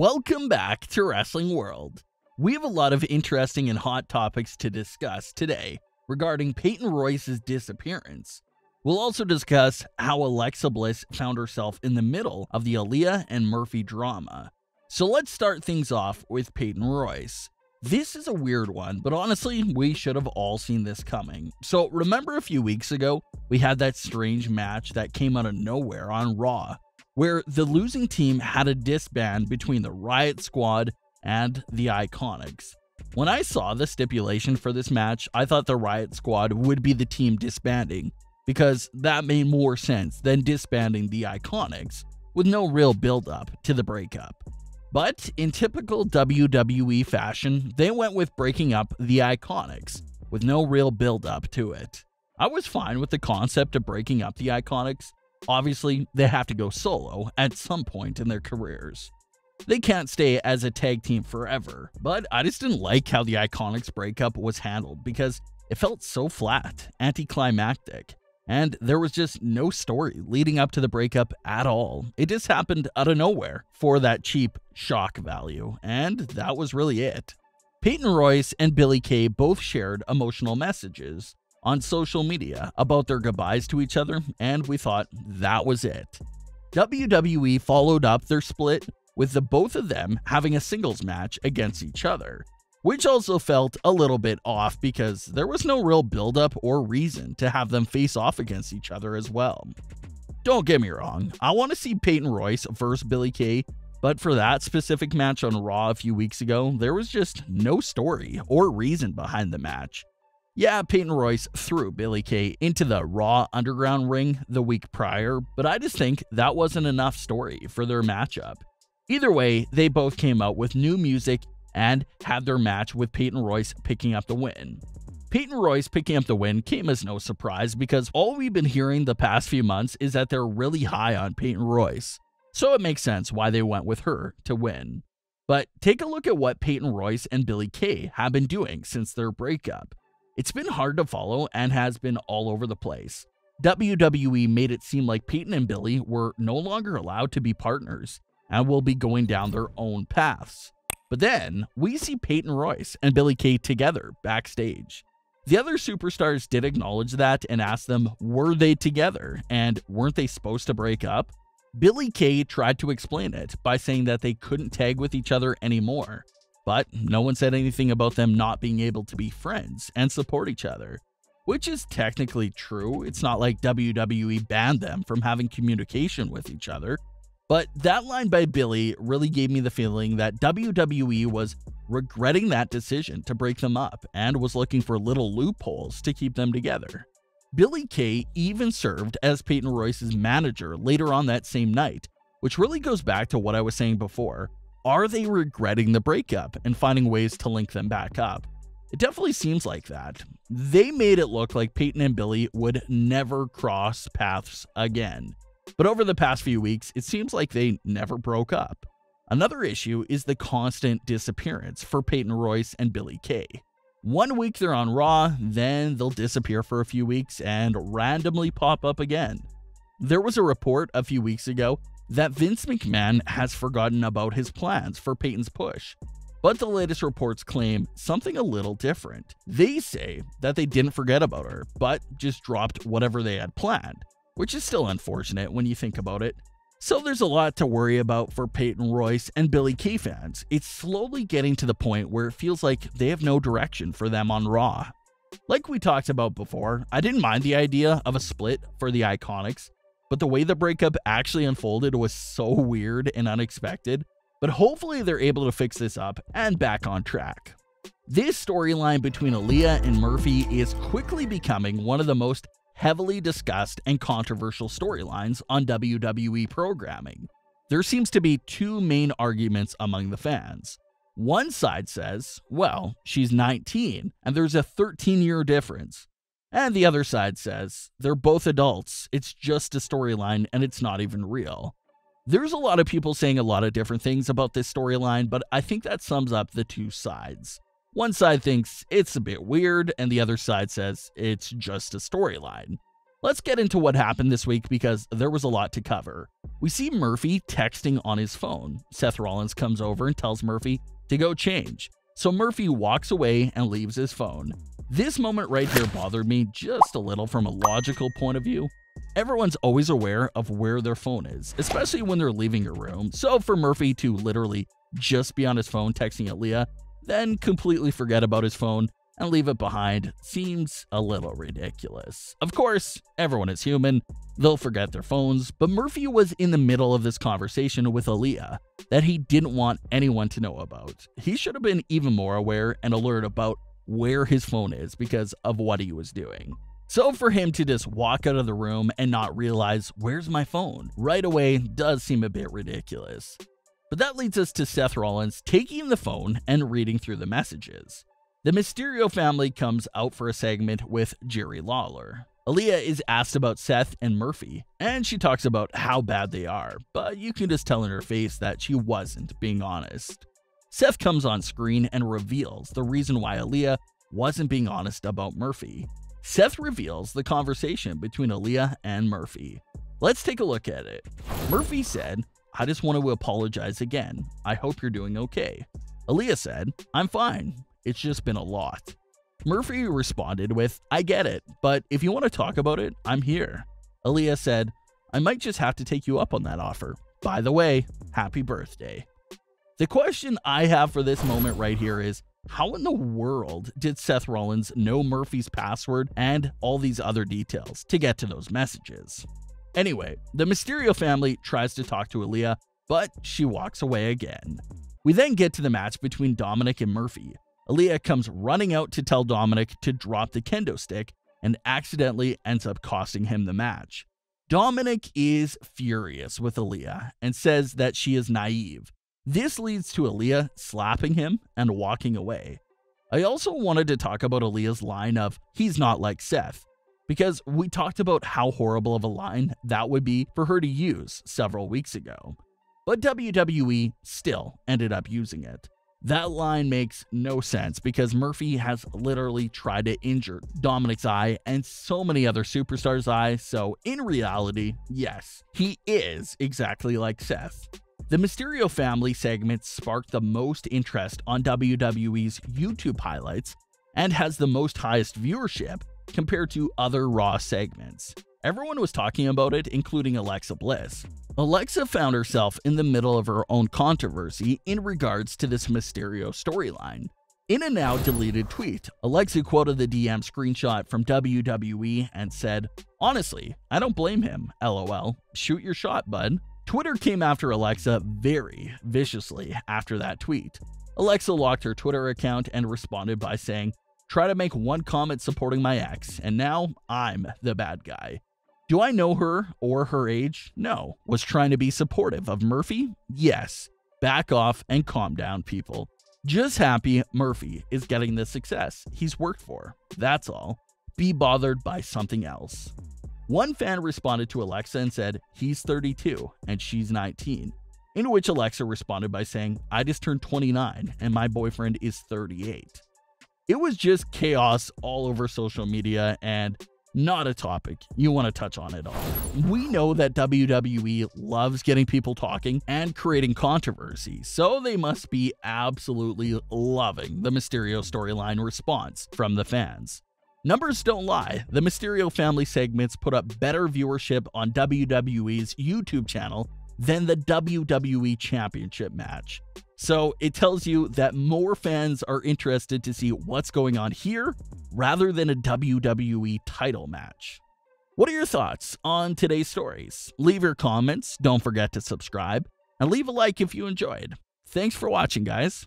Welcome back to Wrestling World. We have a lot of interesting and hot topics to discuss today regarding Peyton Royce's disappearance. We'll also discuss how Alexa Bliss found herself in the middle of the Aaliyah and Murphy drama. So let's start things off with Peyton Royce. This is a weird one, but honestly, we should have all seen this coming. So, remember a few weeks ago, we had that strange match that came out of nowhere on Raw where the losing team had a disband between the Riot Squad and the Iconics. When I saw the stipulation for this match, I thought the Riot Squad would be the team disbanding, because that made more sense than disbanding the Iconics, with no real build up to the breakup. But in typical WWE fashion, they went with breaking up the Iconics, with no real build up to it. I was fine with the concept of breaking up the Iconics, Obviously, they have to go solo at some point in their careers. They can't stay as a tag team forever, but I just didn't like how the Iconics breakup was handled because it felt so flat, anticlimactic, and there was just no story leading up to the breakup at all. It just happened out of nowhere for that cheap shock value, and that was really it. Peyton Royce and Billie Kay both shared emotional messages, on social media about their goodbyes to each other, and we thought that was it. WWE followed up their split with the both of them having a singles match against each other, which also felt a little bit off because there was no real build-up or reason to have them face off against each other as well. Don't get me wrong, I want to see Peyton Royce versus Billie Kay, but for that specific match on Raw a few weeks ago, there was just no story or reason behind the match. Yeah, Peyton Royce threw Billie Kay into the Raw Underground ring the week prior, but I just think that wasn't enough story for their matchup. Either way, they both came out with new music and had their match with Peyton Royce picking up the win. Peyton Royce picking up the win came as no surprise because all we've been hearing the past few months is that they're really high on Peyton Royce, so it makes sense why they went with her to win. But take a look at what Peyton Royce and Billie Kay have been doing since their breakup. It's been hard to follow and has been all over the place. WWE made it seem like Peyton and Billie were no longer allowed to be partners and will be going down their own paths. But then we see Peyton Royce and Billie Kay together backstage. The other superstars did acknowledge that and asked them, were they together and weren't they supposed to break up? Billie Kay tried to explain it by saying that they couldn't tag with each other anymore, but no one said anything about them not being able to be friends and support each other. Which is technically true. It's not like WWE banned them from having communication with each other. But that line by Billie really gave me the feeling that WWE was regretting that decision to break them up and was looking for little loopholes to keep them together. Billie Kay even served as Peyton Royce's manager later on that same night, which really goes back to what I was saying before are they regretting the breakup and finding ways to link them back up? It definitely seems like that. They made it look like Peyton and Billie would never cross paths again. But over the past few weeks, it seems like they never broke up. Another issue is the constant disappearance for Peyton Royce and Billie Kay. One week they're on Raw, then they'll disappear for a few weeks and randomly pop up again. There was a report a few weeks ago that Vince McMahon has forgotten about his plans for Peyton's push. But the latest reports claim something a little different. They say that they didn't forget about her, but just dropped whatever they had planned, which is still unfortunate when you think about it. So there's a lot to worry about for Peyton Royce and Billie Kay fans. It's slowly getting to the point where it feels like they have no direction for them on Raw. Like we talked about before, I didn't mind the idea of a split for the Iconics, but the way the breakup actually unfolded was so weird and unexpected. But hopefully they're able to fix this up and back on track. This storyline between Aaliyah and Murphy is quickly becoming one of the most heavily discussed and controversial storylines on WWE programming. There seems to be two main arguments among the fans. One side says, well, she's 19 and there's a 13 year difference. And the other side says, they're both adults, it's just a storyline and it's not even real. There's a lot of people saying a lot of different things about this storyline, but I think that sums up the two sides. One side thinks it's a bit weird, and the other side says it's just a storyline. Let's get into what happened this week because there was a lot to cover. We see Murphy texting on his phone. Seth Rollins comes over and tells Murphy to go change. So Murphy walks away and leaves his phone. This moment right here bothered me just a little from a logical point of view. Everyone's always aware of where their phone is, especially when they're leaving a room. So for Murphy to literally just be on his phone texting Aaliyah, then completely forget about his phone and leave it behind seems a little ridiculous. Of course, everyone is human, they'll forget their phones, but Murphy was in the middle of this conversation with Aaliyah that he didn't want anyone to know about. He should have been even more aware and alert about where his phone is because of what he was doing. So for him to just walk out of the room and not realize, where's my phone, right away does seem a bit ridiculous. But that leads us to Seth Rollins taking the phone and reading through the messages. The Mysterio family comes out for a segment with Jerry Lawler. Aaliyah is asked about Seth and Murphy, and she talks about how bad they are, but you can just tell in her face that she wasn't being honest. Seth comes on screen and reveals the reason why Aaliyah wasn't being honest about Murphy. Seth reveals the conversation between Aaliyah and Murphy. Let's take a look at it. Murphy said, I just want to apologize again. I hope you're doing okay. Aaliyah said, I'm fine. It's just been a lot. Murphy responded with, I get it, but if you want to talk about it, I'm here. Aaliyah said, I might just have to take you up on that offer. By the way, happy birthday. The question I have for this moment right here is how in the world did Seth Rollins know Murphy's password and all these other details to get to those messages? Anyway, the Mysterio family tries to talk to Aaliyah, but she walks away again. We then get to the match between Dominik and Murphy. Aaliyah comes running out to tell Dominik to drop the kendo stick and accidentally ends up costing him the match. Dominik is furious with Aaliyah and says that she is naive. This leads to Aaliyah slapping him and walking away. I also wanted to talk about Aaliyah's line of, he's not like Seth, because we talked about how horrible of a line that would be for her to use several weeks ago. But WWE still ended up using it. That line makes no sense because Murphy has literally tried to injure Dominik's eye and so many other superstars' eyes, so in reality, yes, he is exactly like Seth. The Mysterio family segment sparked the most interest on WWE's YouTube highlights and has the most highest viewership compared to other Raw segments. Everyone was talking about it, including Alexa Bliss. Alexa found herself in the middle of her own controversy in regards to this Mysterio storyline. In a now deleted tweet, Alexa quoted the DM screenshot from WWE and said, Honestly, I don't blame him, lol. Shoot your shot, bud. Twitter came after Alexa very viciously after that tweet. Alexa locked her Twitter account and responded by saying, Try to make one comment supporting my ex, and now I'm the bad guy. Do I know her or her age? No. Was trying to be supportive of Murphy? Yes. Back off and calm down, people. Just happy Murphy is getting the success he's worked for. That's all. Be bothered by something else. One fan responded to Alexa and said, He's 32 and she's 19. In which Alexa responded by saying, I just turned 29 and my boyfriend is 38. It was just chaos all over social media, and not a topic you want to touch on at all. We know that WWE loves getting people talking and creating controversy, so they must be absolutely loving the Mysterio storyline response from the fans. Numbers don't lie, the Mysterio family segments put up better viewership on WWE's YouTube channel than the WWE Championship match. So it tells you that more fans are interested to see what's going on here rather than a WWE title match. What are your thoughts on today's stories? Leave your comments, don't forget to subscribe, and leave a like if you enjoyed. Thanks for watching, guys.